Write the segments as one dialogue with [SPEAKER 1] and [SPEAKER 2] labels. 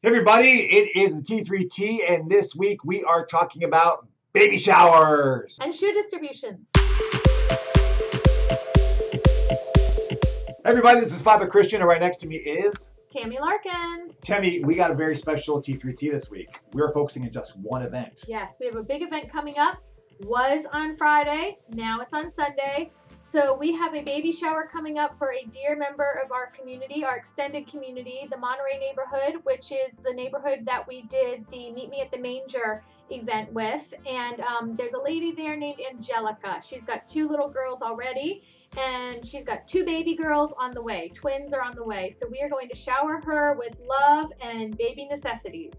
[SPEAKER 1] Hey everybody, it is the T3T, and this week we are talking about baby showers
[SPEAKER 2] and shoe distributions.
[SPEAKER 1] Everybody, this is Father Christian, and right next to me is
[SPEAKER 2] Tammy Larkin.
[SPEAKER 1] Tammy, we got a very special T3T this week. We're focusing on just one event.
[SPEAKER 2] Yes, we have a big event coming up. Was on Friday, now it's on Sunday. So we have a baby shower coming up for a dear member of our community, our extended community, the Monterey neighborhood, which is the neighborhood that we did the Meet Me at the Manger event with. And um, there's a lady there named Angelica. She's got two little girls already and she's got two baby girls on the way. Twins are on the way. So we are going to shower her with love and baby necessities.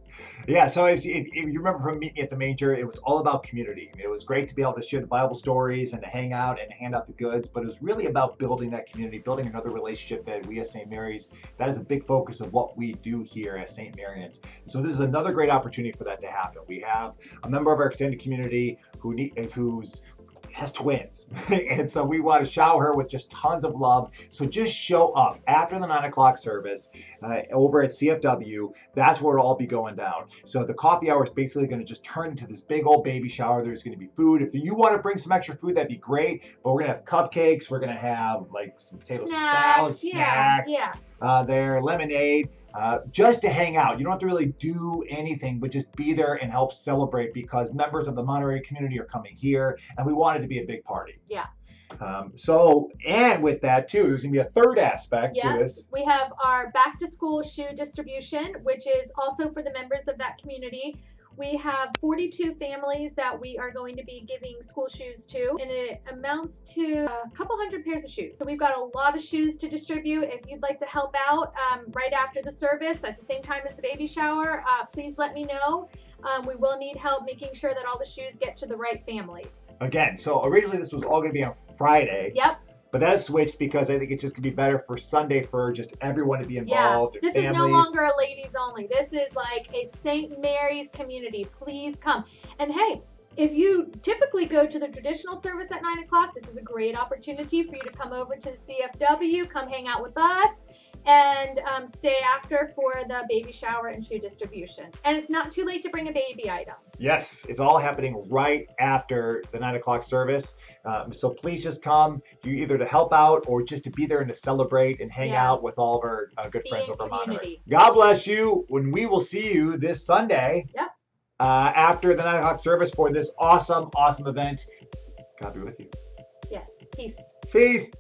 [SPEAKER 1] Yeah, so if, if, if you remember from Meet Me at the Manger, it was all about community. It was great to be able to share the Bible stories and to hang out and hand out the goods, but it was really about building that community, building another relationship that we as St. Mary's, that is a big focus of what we do here as St. Marians. So this is another great opportunity for that to happen. We have a member of our extended community who need, who's has twins. and so we want to shower her with just tons of love. So just show up after the nine o'clock service uh, over at CFW. That's where it'll all be going down. So the coffee hour is basically going to just turn into this big old baby shower. There's going to be food. If you want to bring some extra food, that'd be great. But we're going to have cupcakes. We're going to have like some potato snacks, salad, snacks.
[SPEAKER 2] Yeah.
[SPEAKER 1] Uh, there, lemonade, uh, just to hang out. You don't have to really do anything, but just be there and help celebrate because members of the Monterey community are coming here, and we want it to be a big party.
[SPEAKER 2] Yeah.
[SPEAKER 1] Um, so, and with that too, there's gonna be a third aspect
[SPEAKER 2] yes,
[SPEAKER 1] to this.
[SPEAKER 2] We have our back to school shoe distribution, which is also for the members of that community. We have 42 families that we are going to be giving school shoes to, and it amounts to a couple hundred pairs of shoes. So we've got a lot of shoes to distribute. If you'd like to help out um, right after the service at the same time as the baby shower, uh, please let me know. Um, we will need help making sure that all the shoes get to the right families.
[SPEAKER 1] Again, so originally this was all going to be on Friday.
[SPEAKER 2] Yep.
[SPEAKER 1] But that switched because I think it's just gonna be better for Sunday for just everyone to be involved.
[SPEAKER 2] Yeah, this families. is no longer a ladies only. This is like a St. Mary's community. Please come. And hey, if you typically go to the traditional service at 9 o'clock, this is a great opportunity for you to come over to the CFW, come hang out with us, and um, stay after for the baby shower and shoe distribution. And it's not too late to bring a baby item.
[SPEAKER 1] Yes, it's all happening right after the nine o'clock service. Um, so please just come, you either to help out or just to be there and to celebrate and hang yeah. out with all of our uh, good friends over Monterey. God bless you. When we will see you this Sunday.
[SPEAKER 2] Yep.
[SPEAKER 1] Uh, after the nine o'clock service for this awesome, awesome event. God be with you.
[SPEAKER 2] Yes. Peace.
[SPEAKER 1] Peace.